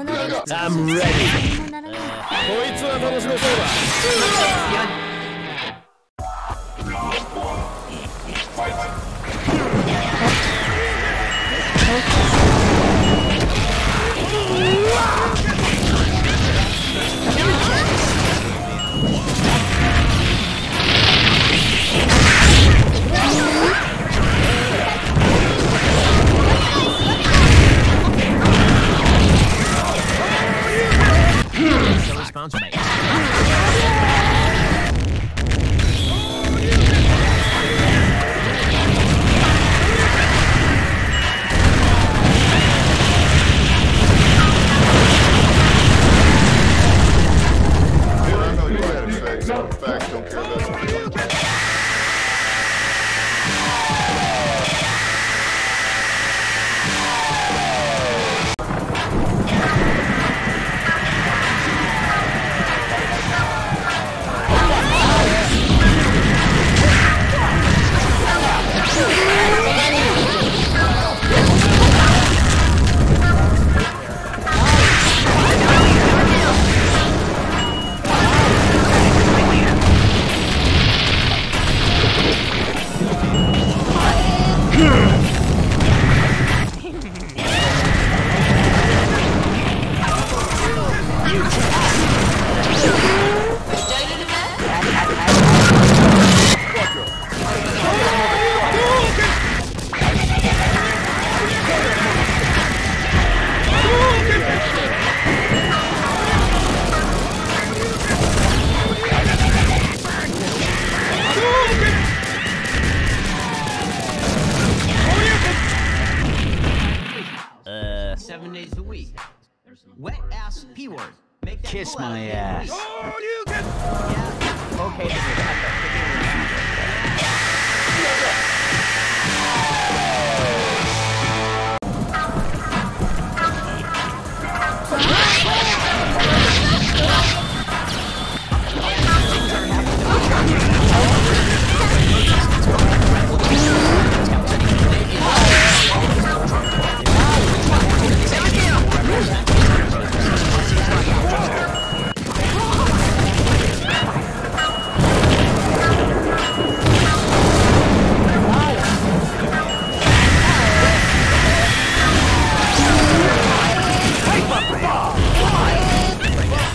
I'm ready. こいつは楽しめそうだ。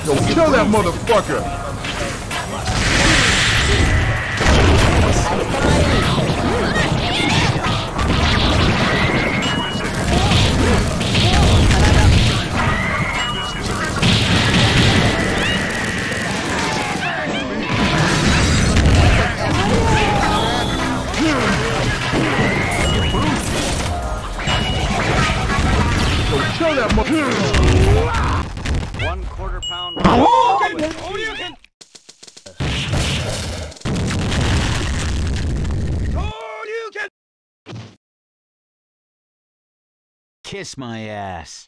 Yo, kill that motherfucker! Kill that motherfucker! Quarter pound. Oh, oh, oh, Kiss my ass.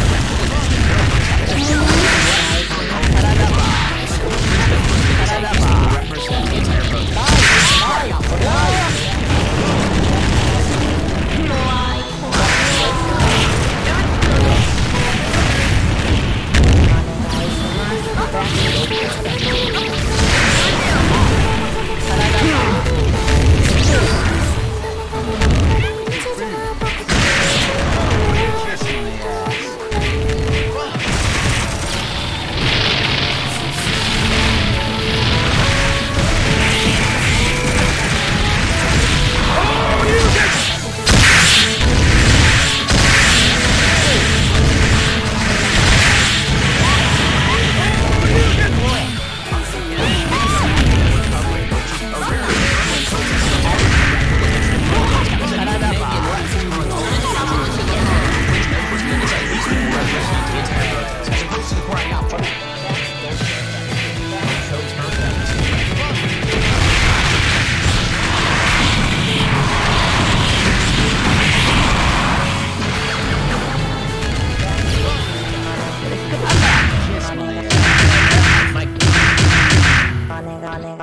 Kiss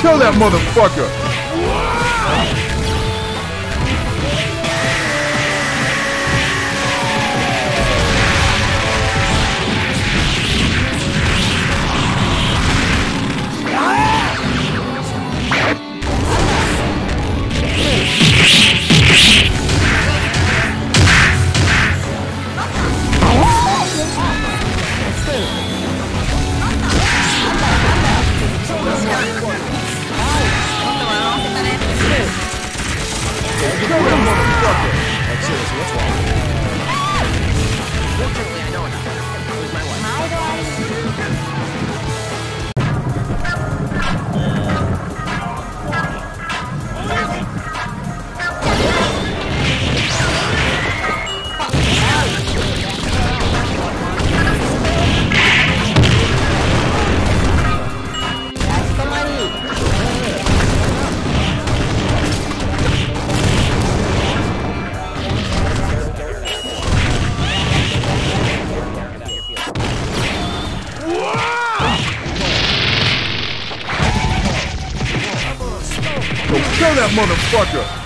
Kill motherfucker!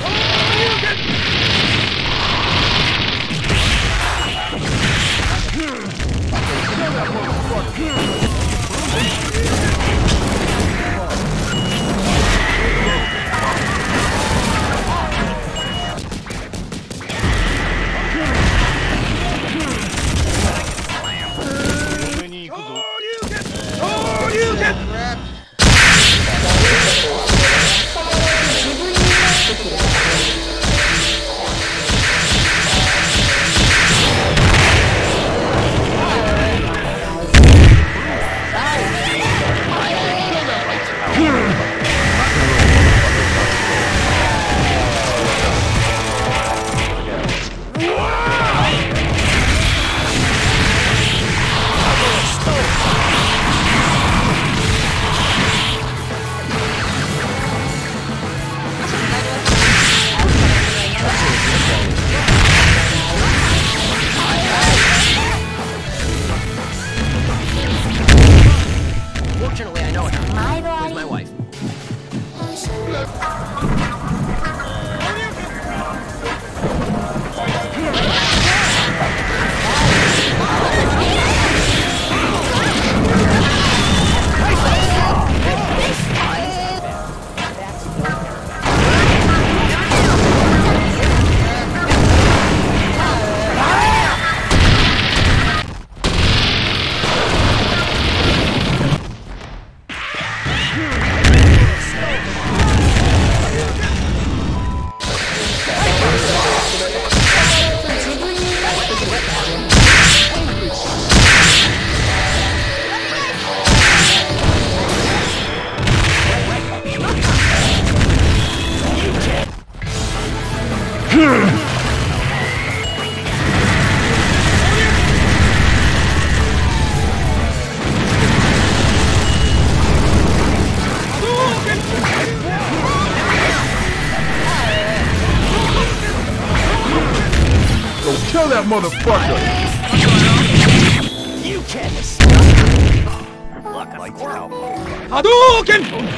Kill that motherfucker! You can't stop me! Look, Hadouken!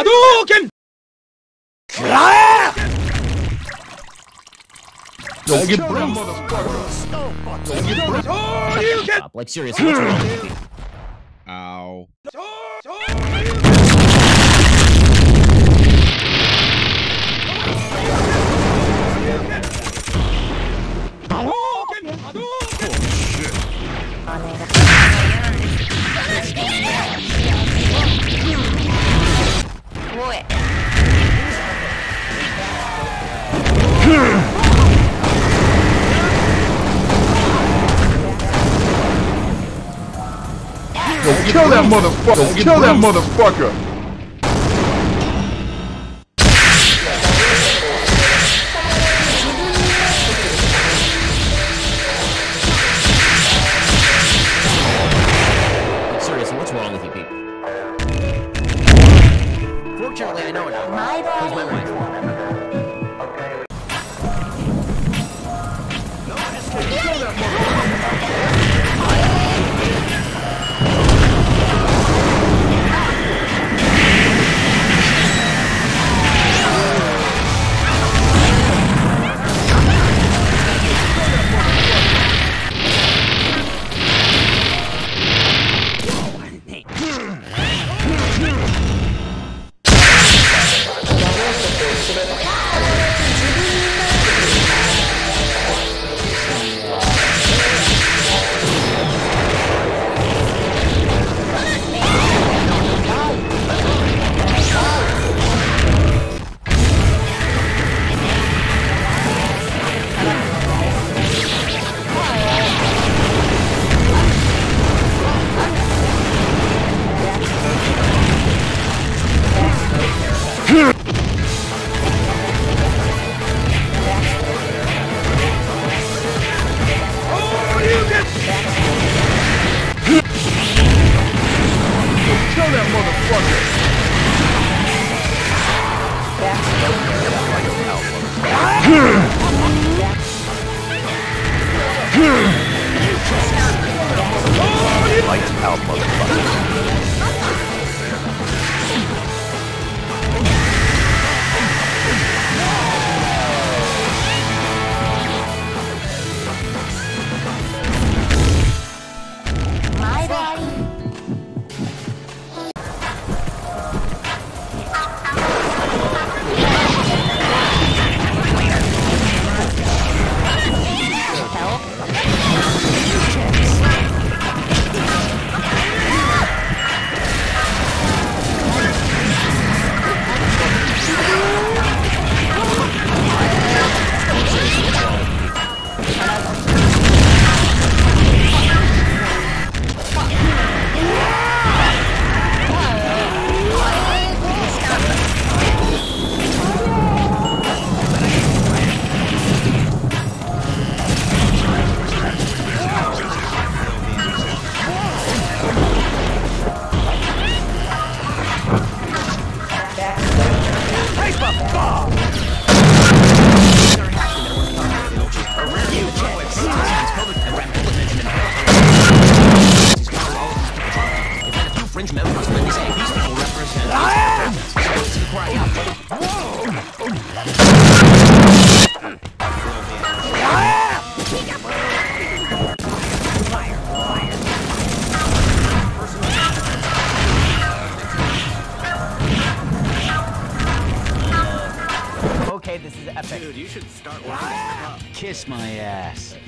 Hadouken! Don't get kill motherfucker! Don't get burned! Shoryuken! Stop. Like seriously, what's wrong with you? Ow. Don't kill that motherfucker! Kill that motherfucker! My fringe members when they say these people represent Okay, this is epic. Dude, you should start working. Kiss my ass.